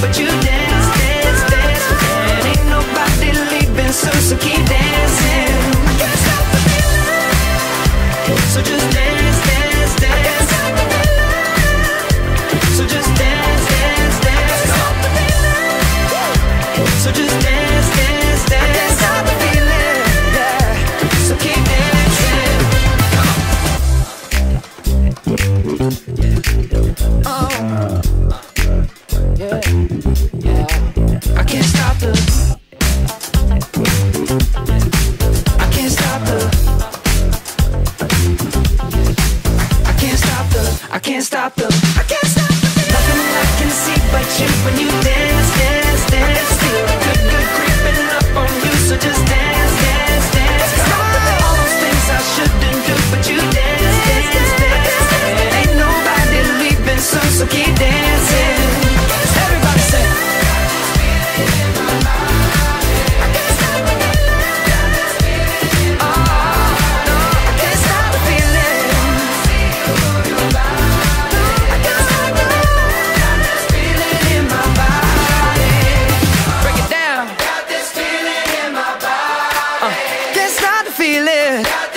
but you dance, dance, dance. And ain't nobody leaving, so, so keep dancing. can't stop the. feel it.